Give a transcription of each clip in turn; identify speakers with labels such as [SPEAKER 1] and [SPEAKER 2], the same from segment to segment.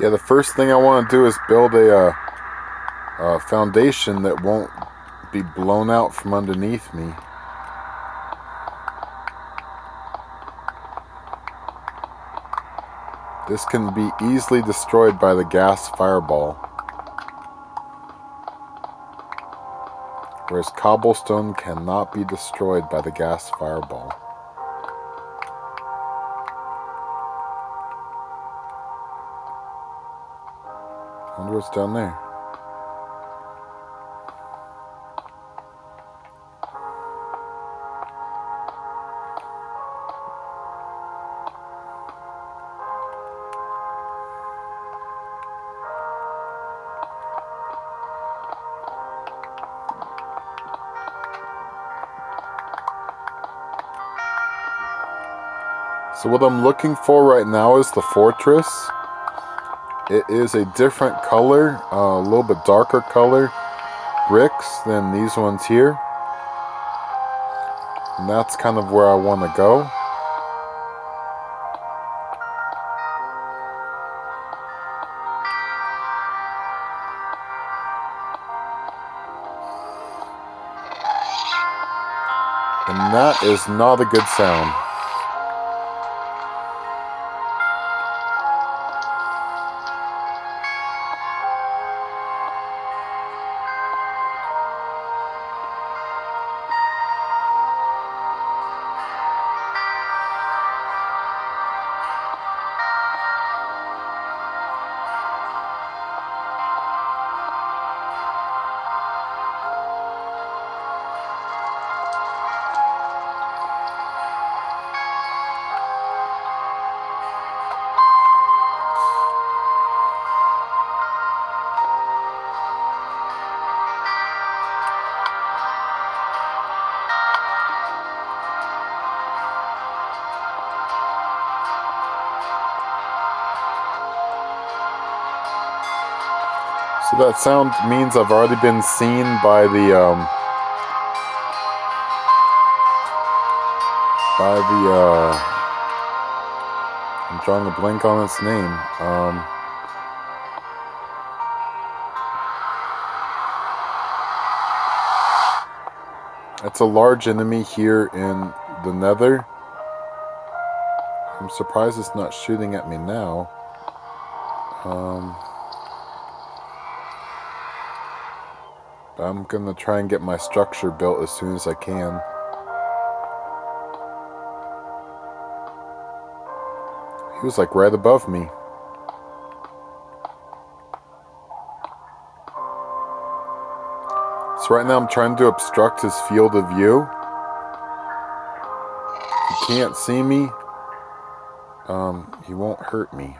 [SPEAKER 1] Yeah, the first thing I want to do is build a, uh, a foundation that won't be blown out from underneath me. This can be easily destroyed by the ghast fireball. Whereas cobblestone cannot be destroyed by the ghast fireball. What's down there. So what I'm looking for right now is the fortress. It is a different color, uh, a little bit darker color bricks than these ones here. And that's kind of where I want to go. And that is not a good sound. That sound means I've already been seen by the, um, by the, uh, I'm drawing a blank on its name. Um, it's a large enemy here in the nether. I'm surprised it's not shooting at me now. Um, I'm gonna try and get my structure built as soon as I can. He was like right above me. So right now I'm trying to obstruct his field of view. He can't see me. Um, he won't hurt me.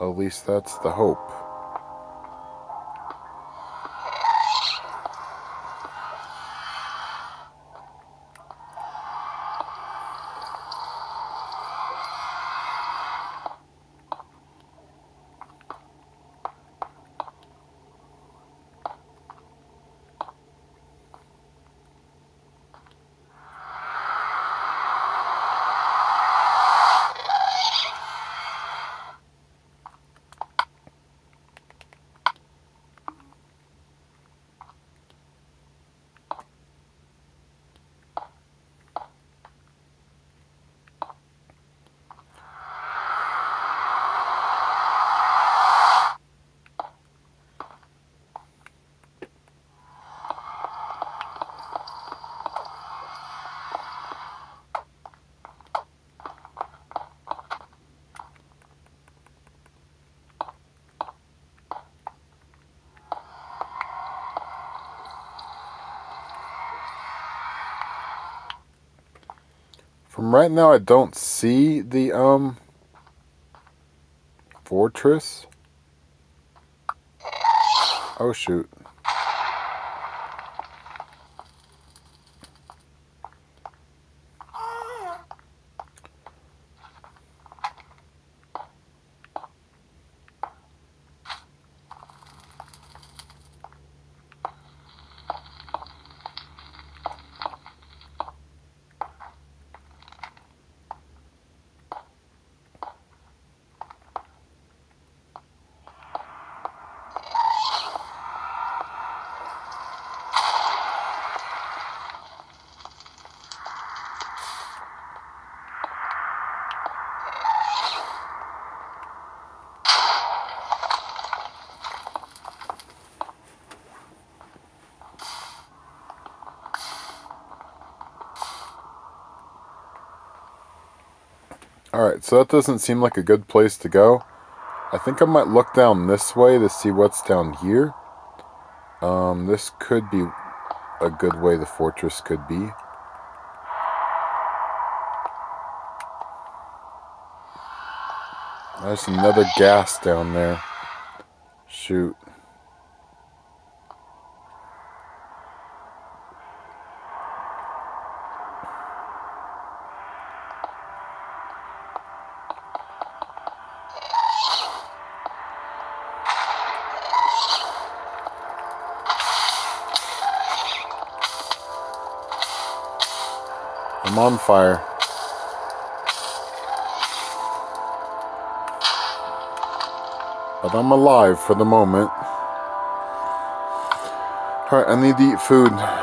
[SPEAKER 1] At least that's the hope. From right now, I don't see the, um, fortress. Oh, shoot. Alright, so that doesn't seem like a good place to go. I think I might look down this way to see what's down here. Um, this could be a good way the fortress could be. There's another ghast down there. Shoot. On fire. But I'm alive for the moment. Alright, I need to eat food.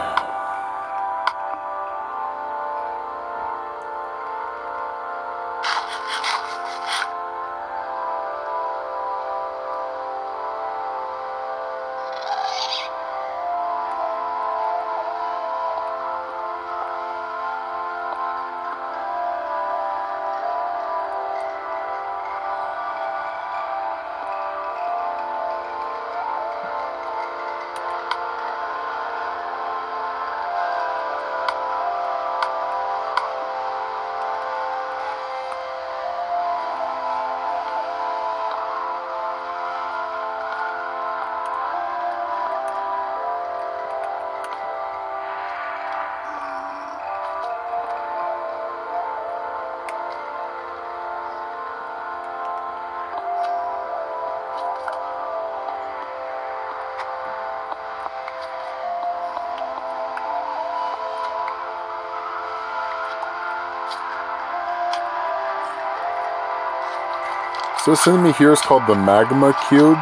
[SPEAKER 1] So this enemy here is called the Magma Cube.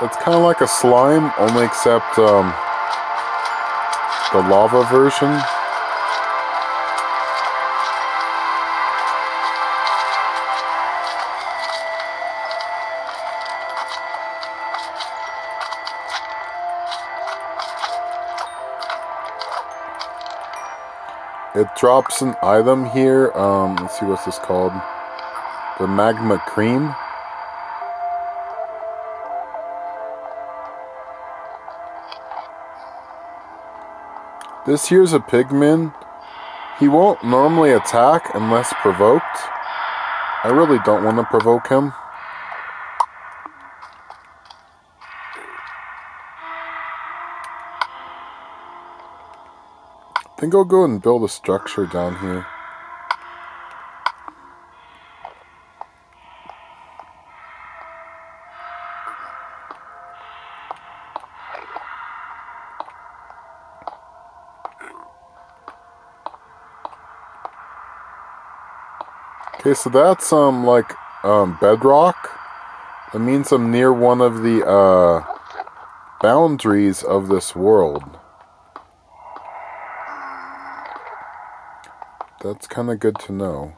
[SPEAKER 1] It's kind of like a slime, only except um, the lava version. It drops an item here. Um, let's see what's this called the magma cream. This here's a pigman. He won't normally attack unless provoked. I really don't want to provoke him. I think I'll go and build a structure down here. Okay, so that's um like um bedrock. That means I'm near one of the uh boundaries of this world. That's kind of good to know.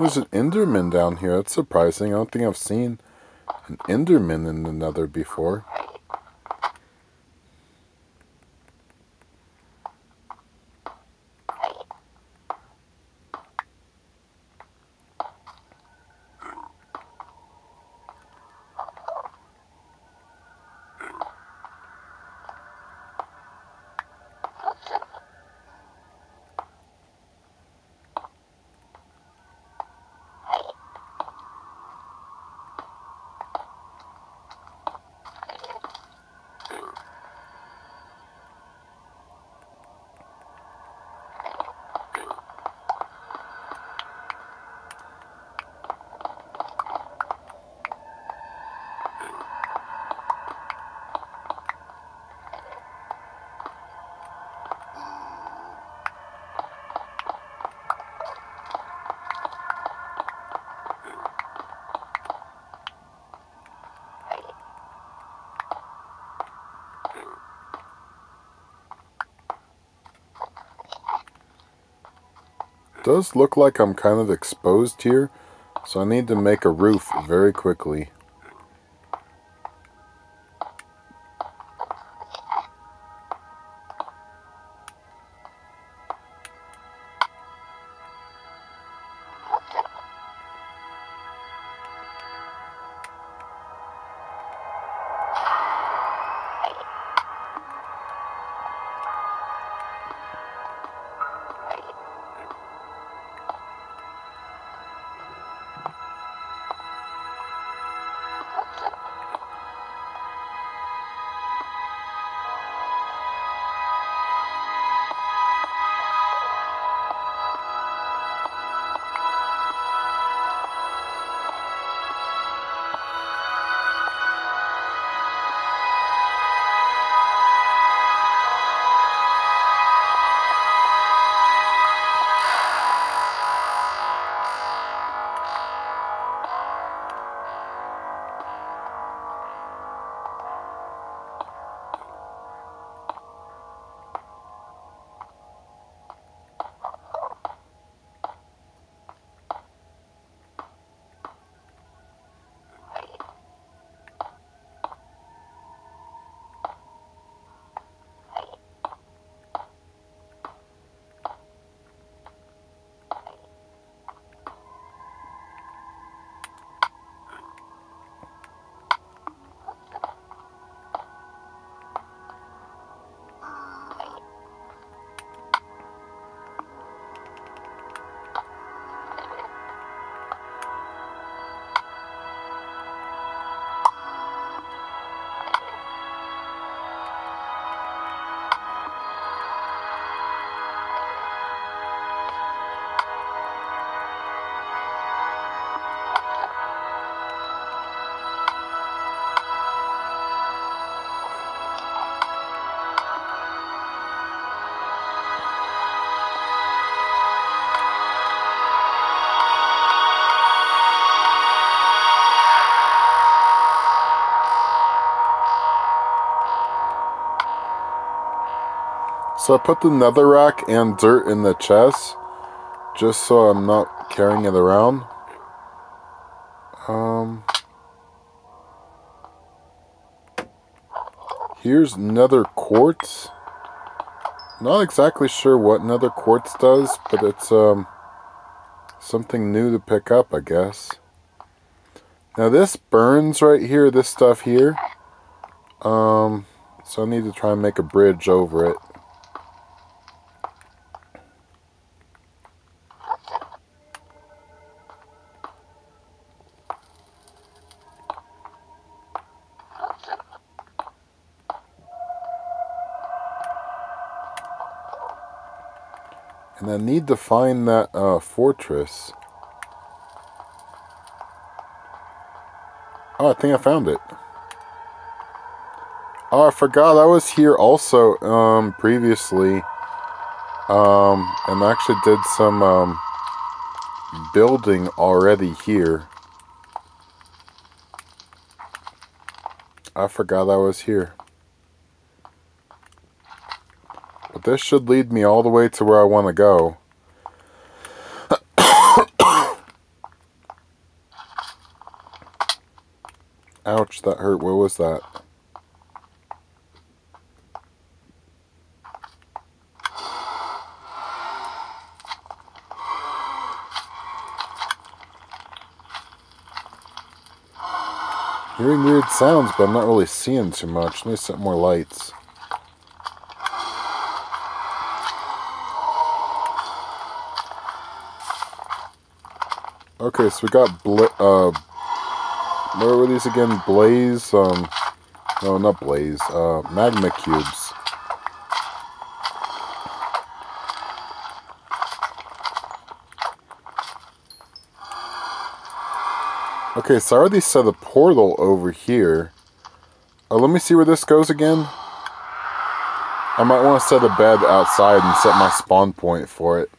[SPEAKER 1] There's an Enderman down here. That's surprising. I don't think I've seen an Enderman in the nether before. Does look like I'm kind of exposed here, so I need to make a roof very quickly. So I put the netherrack and dirt in the chest, just so I'm not carrying it around. Um, here's nether quartz. Not exactly sure what nether quartz does, but it's um something new to pick up, I guess. Now this burns right here, this stuff here. Um, so I need to try and make a bridge over it. And I need to find that uh, fortress. Oh, I think I found it. Oh, I forgot I was here also um, previously. Um, and actually did some um, building already here. I forgot I was here. But this should lead me all the way to where I want to go. Ouch, that hurt. What was that? Hearing weird sounds, but I'm not really seeing too much. Let me set more lights. Okay, so we got bla uh, what were these again? Blaze, um, no, not Blaze, uh, Magma Cubes. Okay, so I already set a portal over here. Uh, let me see where this goes again. I might want to set a bed outside and set my spawn point for it.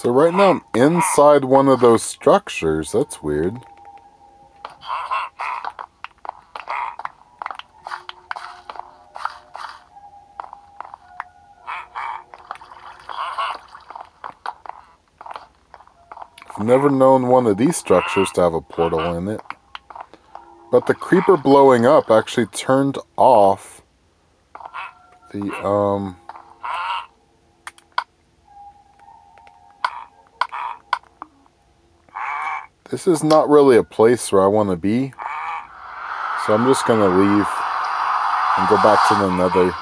[SPEAKER 1] So right now I'm inside one of those structures. That's weird. I've never known one of these structures to have a portal in it. But the creeper blowing up actually turned off the, um... This is not really a place where I want to be. So I'm just going to leave and go back to the nether.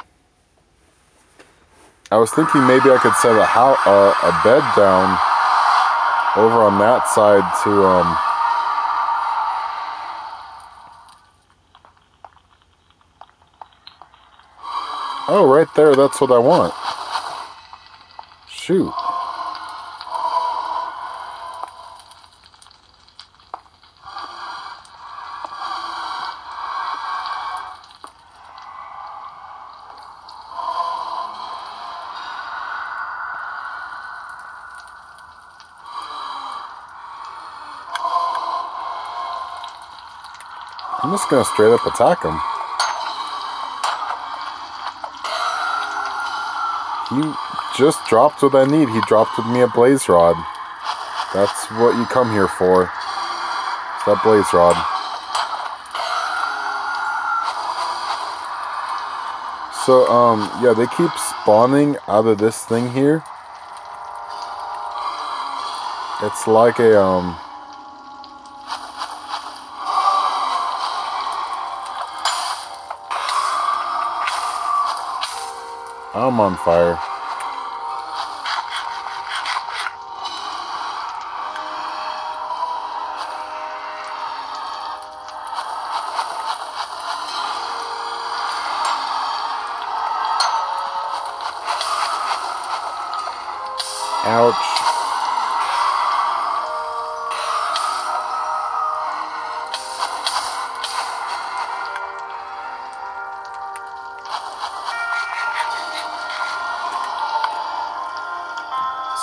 [SPEAKER 1] I was thinking maybe I could set a, uh, a bed down over on that side to um, Oh, right there, that's what I want. Shoot. Just gonna straight up attack him. He just dropped what I need. He dropped me a blaze rod. That's what you come here for. It's that blaze rod. So, um, yeah, they keep spawning out of this thing here. It's like a, um, I'm on fire.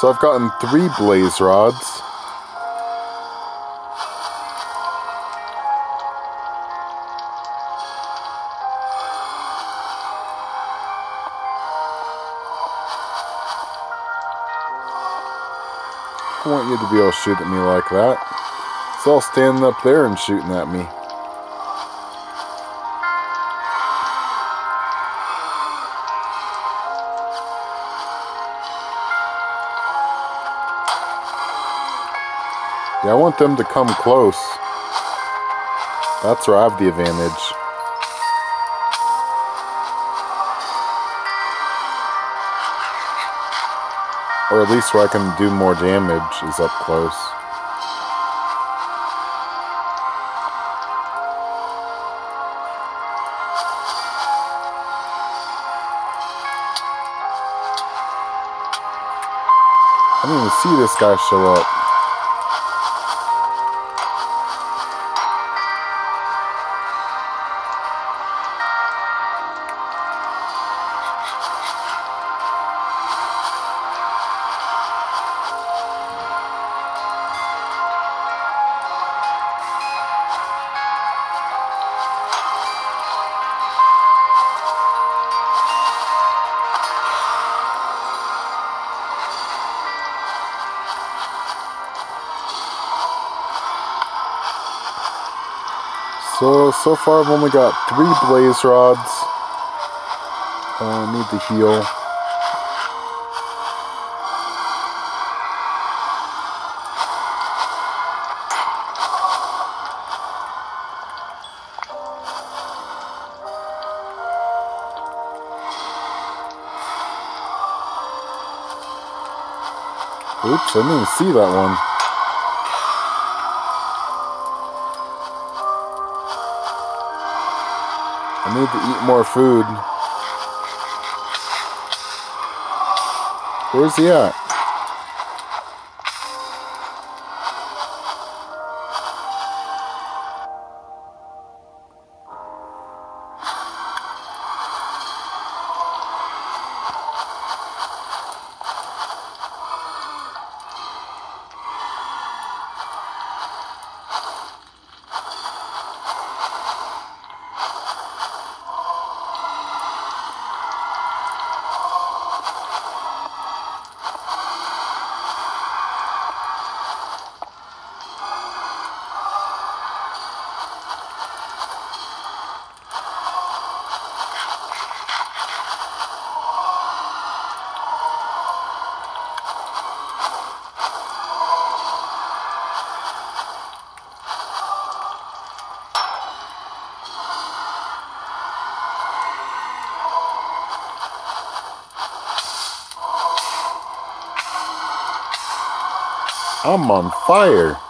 [SPEAKER 1] So I've gotten three blaze rods. I want you to be able to shoot at me like that. It's all standing up there and shooting at me. Yeah, I want them to come close. That's where I have the advantage. Or at least where I can do more damage is up close. I didn't even see this guy show up. So, far I've only got three blaze rods. Uh, I need to heal. Oops, I didn't even see that one. Need to eat more food. Where's he at? I'm on fire.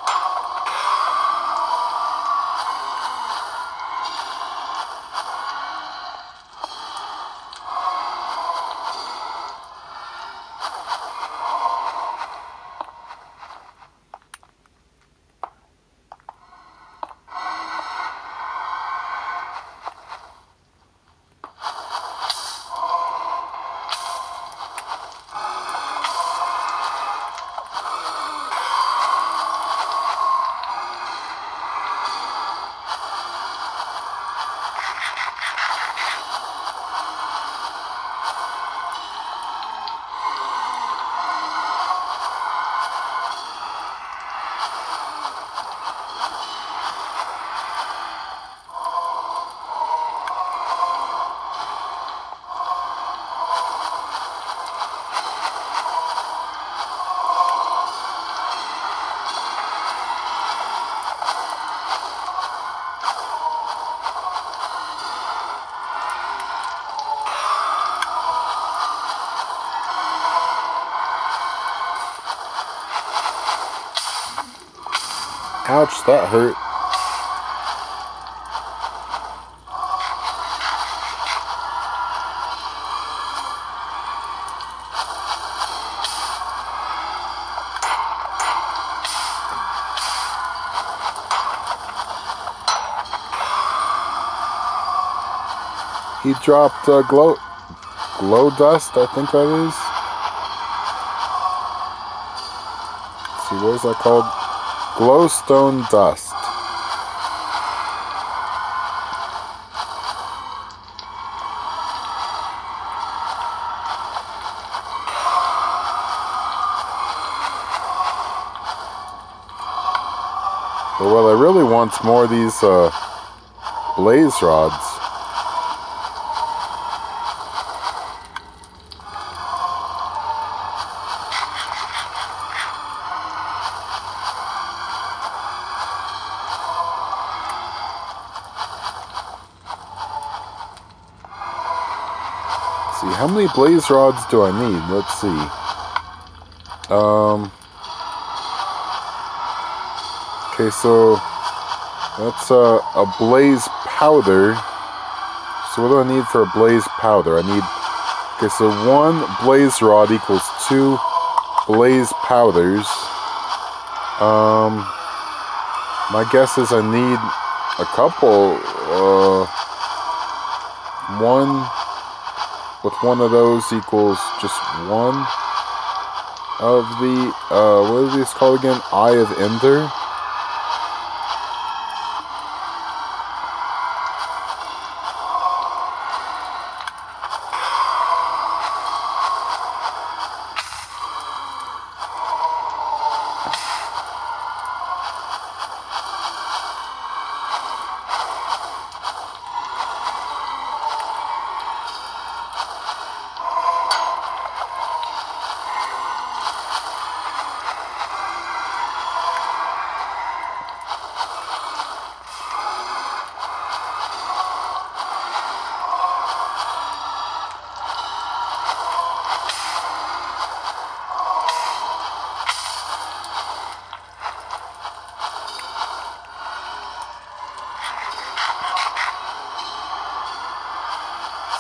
[SPEAKER 1] Ouch, that hurt. He dropped uh, glow, glow dust, I think that is. Let's see, what is that called? Glowstone dust. But what I really want more of these uh, blaze rods. Blaze rods do I need? Let's see. Um. Okay, so that's a, a blaze powder. So what do I need for a blaze powder? I need. Okay, so one blaze rod equals two blaze powders. Um, my guess is I need a couple. Uh, one with one of those equals just one of the, uh, what are these called again? Eye of Ender?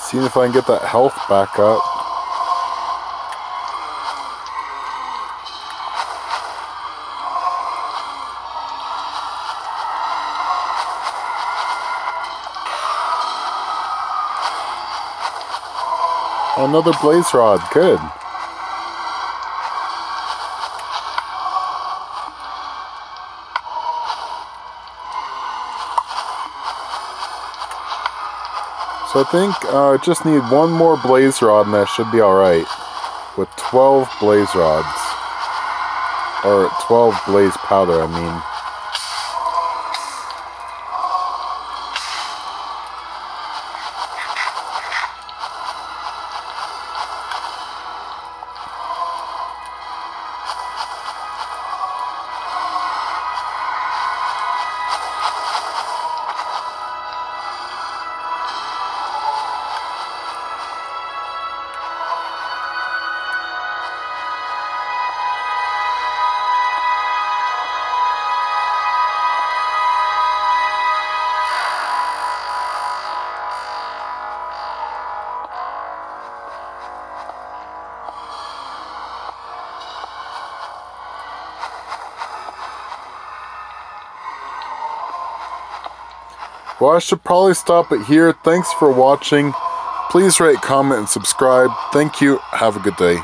[SPEAKER 1] Seeing if I can get that health back up. Another blaze rod, good. So I think uh, I just need one more blaze rod and that should be alright. With 12 blaze rods. Or 12 blaze powder, I mean. Well, I should probably stop it here. Thanks for watching. Please rate, comment, and subscribe. Thank you. Have a good day.